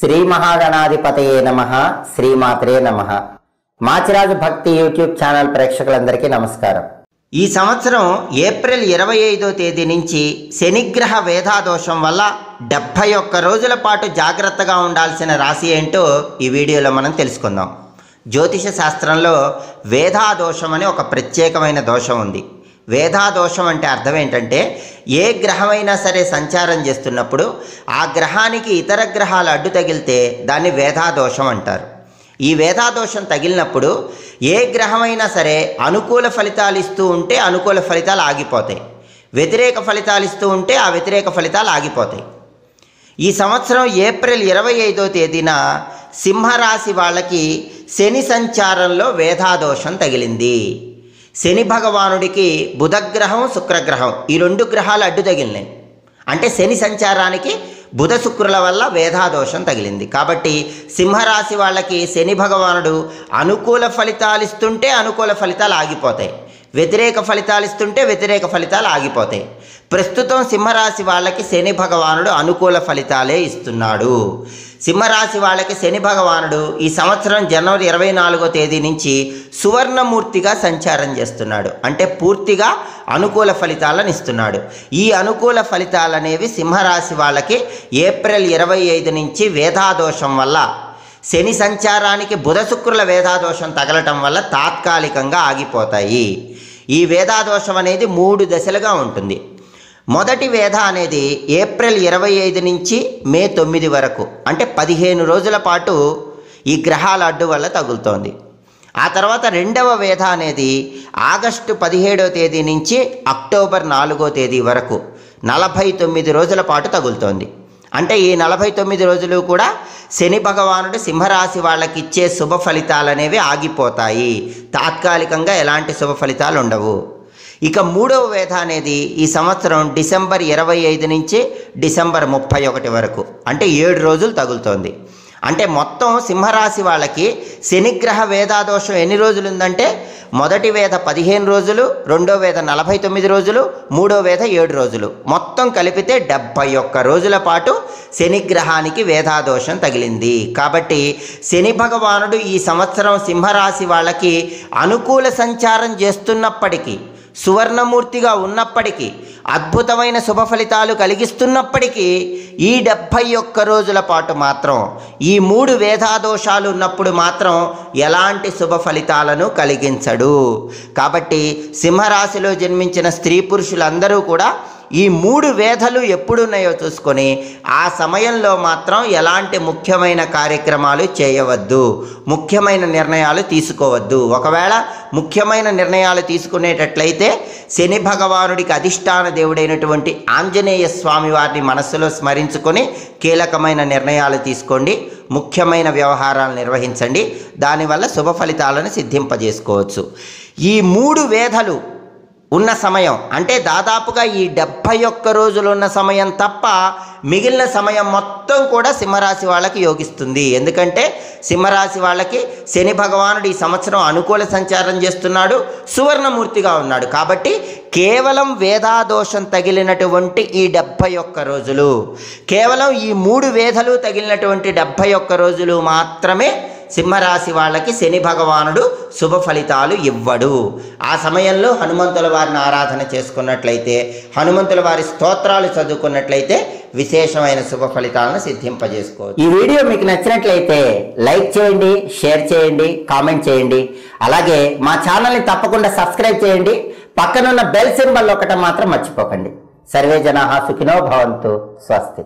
శ్రీ మహాగణాధిపతయే నమ శ్రీమాత్రే నమ. మాచిరాజు భక్తి యూట్యూబ్ ఛానల్ ప్రేక్షకులందరికీ నమస్కారం. ఈ సంవత్సరం ఏప్రిల్ ఇరవై ఐదో తేదీ నుంచి శనిగ్రహ వేధాదోషం వల్ల డెబ్భై ఒక్క రోజుల పాటు జాగ్రత్తగా ఉండాల్సిన రాశి ఏంటో ఈ వీడియోలో మనం తెలుసుకుందాం. జ్యోతిష శాస్త్రంలో వేధాదోషం అని ఒక ప్రత్యేకమైన దోషం ఉంది. వేధాదోషం అంటే అర్థం ఏంటంటే ఏ గ్రహమైనా సరే సంచారం చేస్తున్నప్పుడు ఆ గ్రహానికి ఇతర గ్రహాలు అడ్డు తగిలితే దాన్ని వేధాదోషం అంటారు. ఈ వేధాదోషం తగిలినప్పుడు ఏ గ్రహమైనా సరే అనుకూల ఫలితాలు ఇస్తూ ఉంటే అనుకూల ఫలితాలు ఆగిపోతాయి. వ్యతిరేక ఫలితాలు ఇస్తూ ఉంటే ఆ వ్యతిరేక ఫలితాలు ఆగిపోతాయి. ఈ సంవత్సరం ఏప్రిల్ ఇరవై ఐదో తేదీన సింహరాశి వాళ్ళకి శని సంచారంలో వేధాదోషం తగిలింది. శని భగవానుడికి బుధగ్రహం శుక్రగ్రహం ఈ రెండు గ్రహాలు అడ్డు తగిలినాయి. అంటే శని సంచారానికి బుధ శుక్రుల వల్ల వేధాదోషం తగిలింది. కాబట్టి సింహరాశి వాళ్ళకి శని భగవానుడు అనుకూల ఫలితాలు ఇస్తుంటే అనుకూల ఫలితాలు ఆగిపోతాయి. వ్యతిరేక ఫలితాలు ఇస్తుంటే వ్యతిరేక ఫలితాలు ఆగిపోతాయి. ప్రస్తుతం సింహరాశి వాళ్ళకి శని భగవానుడు అనుకూల ఫలితాలే ఇస్తున్నాడు. సింహరాశి వాళ్ళకి శని భగవానుడు ఈ సంవత్సరం జనవరి ఇరవై నాలుగో తేదీ నుంచి సువర్ణమూర్తిగా సంచారం చేస్తున్నాడు. అంటే పూర్తిగా అనుకూల ఫలితాలను ఇస్తున్నాడు. ఈ అనుకూల ఫలితాలనేవి సింహరాశి వాళ్ళకి ఏప్రిల్ ఇరవై ఐదు నుంచి వేధాదోషం వల్ల శని సంచారానికి బుధ శుక్రుల వేదాదోషం తగలటం వల్ల తాత్కాలికంగా ఆగిపోతాయి. ఈ వేదాదోషం అనేది మూడు దశలుగా ఉంటుంది. మొదటి వేధ అనేది ఏప్రిల్ ఇరవై ఐదు నుంచి మే తొమ్మిది వరకు అంటే పదిహేను రోజుల పాటు ఈ గ్రహాల అడ్డు వల్ల తగులుతోంది. ఆ తర్వాత రెండవ వేధ అనేది ఆగస్టు పదిహేడవ తేదీ నుంచి అక్టోబర్ నాలుగో తేదీ వరకు నలభై తొమ్మిది రోజుల పాటు తగులుతోంది. అంటే ఈ నలభై తొమ్మిది రోజులు కూడా శని భగవానుడు సింహరాశి వాళ్ళకి ఇచ్చే శుభ ఫలితాలు అనేవి ఆగిపోతాయి. తాత్కాలికంగా ఎలాంటి శుభ ఫలితాలు ఉండవు. ఇక మూడవ వేధ అనేది ఈ సంవత్సరం డిసెంబర్ ఇరవై ఐదు నుంచి డిసెంబర్ ముప్పై ఒకటి వరకు. అంటే ఏడు రోజులు తగులుతోంది. అంటే మొత్తం సింహరాశి వాళ్ళకి శనిగ్రహ వేదాదోషం ఎన్ని రోజులు ఉందంటే మొదటి వేద పదిహేను రోజులు రెండో వేద నలభై తొమ్మిది రోజులు మూడో వేద ఏడు రోజులు. మొత్తం కలిపితే డెబ్భై ఒక్క రోజుల పాటు శనిగ్రహానికి వేదాదోషం తగిలింది. కాబట్టి శని భగవానుడు ఈ సంవత్సరం సింహరాశి వాళ్ళకి అనుకూల సంచారం చేస్తున్నప్పటికీ సువర్ణమూర్తిగా ఉన్నప్పటికీ అద్భుతమైన శుభ ఫలితాలు కలిగిస్తున్నప్పటికీ ఈ డెబ్భై ఒక్క రోజుల పాటు మాత్రం ఈ మూడు వేధాదోషాలు ఉన్నప్పుడు మాత్రం ఎలాంటి శుభ ఫలితాలను కలిగించడు. కాబట్టి సింహరాశిలో జన్మించిన స్త్రీ పురుషులందరూ కూడా ఈ మూడు వేధలు ఎప్పుడున్నాయో చూసుకొని ఆ సమయంలో మాత్రం ఎలాంటి ముఖ్యమైన కార్యక్రమాలు చేయవద్దు ముఖ్యమైన నిర్ణయాలు తీసుకోవద్దు. ఒకవేళ ముఖ్యమైన నిర్ణయాలు తీసుకునేటట్లయితే శని భగవానుడికి అధిష్టాన దేవుడైనటువంటి ఆంజనేయ స్వామి వారిని మనస్సులో స్మరించుకొని కీలకమైన నిర్ణయాలు తీసుకోండి ముఖ్యమైన వ్యవహారాలు నిర్వహించండి. దానివల్ల శుభ ఫలితాలను సిద్ధింపజేసుకోవచ్చు. ఈ మూడు వేధలు ఉన్న సమయం. అంటే దాదాపుగా ఈ డెబ్భై ఒక్క రోజులు ఉన్న సమయం తప్ప మిగిలిన సమయం మొత్తం కూడా సింహరాశి వాళ్ళకి యోగిస్తుంది. ఎందుకంటే సింహరాశి వాళ్ళకి శని భగవానుడు ఈ సంవత్సరం అనుకూల సంచారం చేస్తున్నాడు సువర్ణమూర్తిగా ఉన్నాడు. కాబట్టి కేవలం వేదాదోషం తగిలినటువంటి ఈ డెబ్భై ఒక్క రోజులు కేవలం ఈ మూడు వేధలు తగిలినటువంటి డెబ్భై ఒక్క రోజులు మాత్రమే సింహరాశి వాళ్ళకి శని భగవానుడు శుభ ఫలితాలు ఇవ్వడు. ఆ సమయంలో హనుమంతుల వారిని ఆరాధన చేసుకున్నట్లయితే హనుమంతుల వారి స్తోత్రాలు చదువుకున్నట్లయితే విశేషమైన శుభ ఫలితాలను సిద్ధింపజేసుకోవచ్చు. ఈ వీడియో మీకు నచ్చినట్లయితే లైక్ చేయండి షేర్ చేయండి కామెంట్ చేయండి. అలాగే మా ఛానల్ని తప్పకుండా సబ్స్క్రైబ్ చేయండి. పక్కనున్న బెల్ సింబల్ ఒకటి మాత్రం మర్చిపోకండి. సర్వే జనా సుఖినో భవంతు. స్వస్తి.